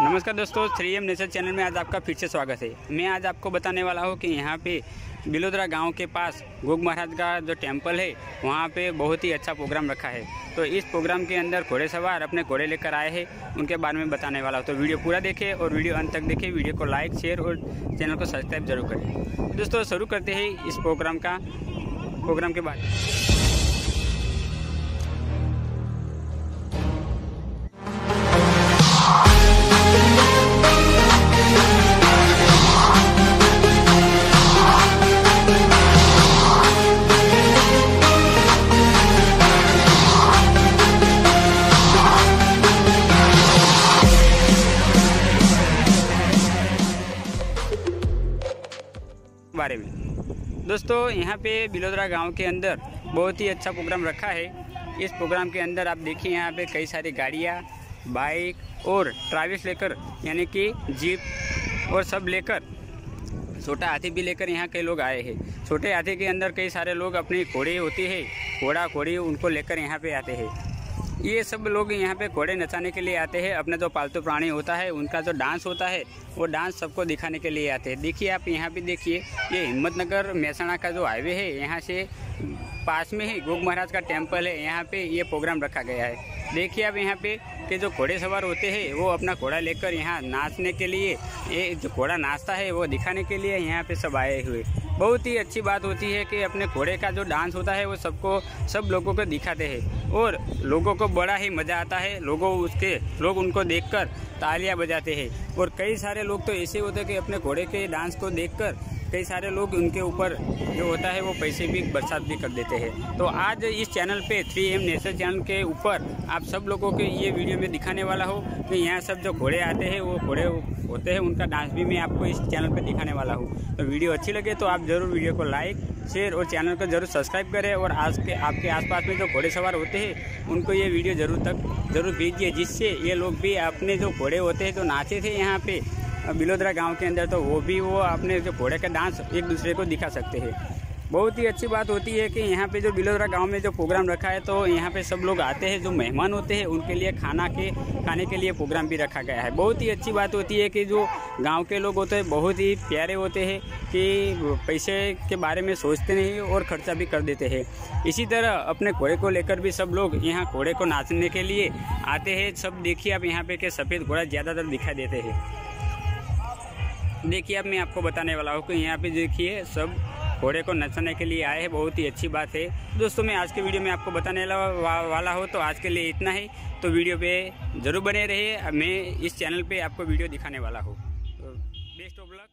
नमस्कार दोस्तों three M nature channel में आज आपका फिर से स्वागत है। मैं आज आपको बताने वाला हूँ कि यहाँ पे बिलोदरा गाँव के पास गोग महाराज का जो टेंपल है, वहाँ पे बहुत ही अच्छा प्रोग्राम रखा है। तो इस प्रोग्राम के अंदर घोड़े सवार अपने घोड़े लेकर आए हैं, उनके बारे में बताने वाला हूँ। तो वीडियो पूरा देखें और वीडियो अंत तक देखें। वीडियो को लाइक, शेयर और चैनल को सब्सक्राइब ज़रूर करें। दोस्तों, शुरू करते हैं इस प्रोग्राम का, प्रोग्राम के बाद। बारे में। दोस्तों, यहाँ पे बिलोदरा गाँव के अंदर बहुत ही अच्छा प्रोग्राम रखा है। इस प्रोग्राम के अंदर आप देखिए यहाँ पे कई सारी गाड़ियाँ बाइक और ट्रैवल्स लेकर, यानी कि जीप और सब लेकर, छोटा हाथी भी लेकर यहाँ कई लोग आए हैं। छोटे हाथी के अंदर कई सारे लोग अपनी घोड़े होती है घोड़ा घोड़ी उनको लेकर यहाँ पे आते हैं। ये सब लोग यहाँ पे घोड़े नचाने के लिए आते हैं। अपने जो पालतू प्राणी होता है, उनका जो डांस होता है, वो डांस सबको दिखाने के लिए आते हैं। देखिए आप यहाँ पे देखिए, ये हिम्मतनगर महसाणा का जो हाईवे है, यहाँ से पास में ही गोग महाराज का टेंपल है। यहाँ पे ये प्रोग्राम रखा गया है। देखिए आप यहाँ पे कि जो घोड़े सवार होते हैं, वो अपना घोड़ा लेकर यहाँ नाचने के लिए, ये जो घोड़ा नाचता है, वो दिखाने के लिए यहाँ पे सब आए हुए। बहुत ही अच्छी बात होती है कि अपने घोड़े का जो डांस होता है, वो सबको, सब लोगों को दिखाते हैं। और लोगों को बड़ा ही मज़ा आता है, लोगों उसके, लोग उनको देखकर तालियाँ बजाते हैं। और कई सारे लोग तो ऐसे होते हैं कि अपने घोड़े के डांस को देखकर कई सारे लोग उनके ऊपर जो होता है वो पैसे भी, बरसात भी कर देते हैं। तो आज इस चैनल पे थ्री एम नेशनल चैनल के ऊपर आप सब लोगों के ये वीडियो में दिखाने वाला हो कि यहाँ सब जो घोड़े आते हैं, वो घोड़े होते हैं, उनका डांस भी मैं आपको इस चैनल पे दिखाने वाला हूँ। तो वीडियो अच्छी लगे तो आप ज़रूर वीडियो को लाइक, शेयर और चैनल को ज़रूर सब्सक्राइब करें और आज के, आपके आसपास में जो घोड़े सवार होते हैं, उनको ये वीडियो ज़रूर तक, ज़रूर भेजिए, जिससे ये लोग भी अपने जो घोड़े होते हैं, जो नाचे थे यहाँ पे बिलोदरा गाँव के अंदर तो वो भी वो अपने जो घोड़े का डांस एक दूसरे को दिखा सकते हैं। बहुत ही अच्छी बात होती है कि यहाँ पे जो बिलोदरा गाँव में जो प्रोग्राम रखा है तो यहाँ पे सब लोग आते हैं, जो मेहमान होते हैं, उनके लिए खाना के, खाने के लिए प्रोग्राम भी रखा गया है। बहुत ही अच्छी बात होती है कि जो गाँव के लोग होते हैं, बहुत ही प्यारे होते हैं कि पैसे के बारे में सोचते नहीं और खर्चा भी कर देते हैं। इसी तरह अपने घोड़े को लेकर भी सब लोग यहाँ घोड़े को नाचने के लिए आते हैं। सब देखिए आप यहाँ पे कि सफ़ेद घोड़ा ज़्यादातर दिखाई देते हैं। देखिए, अब मैं आपको बताने वाला हूँ कि यहाँ पे देखिए, सब घोड़े को नचाने के लिए आए हैं। बहुत ही अच्छी बात है। दोस्तों, मैं आज के वीडियो में आपको बताने वाला हूँ तो आज के लिए इतना ही। तो वीडियो पे ज़रूर बने रहिए। मैं इस चैनल पे आपको वीडियो दिखाने वाला हूँ। तो बेस्ट ऑफ़ लक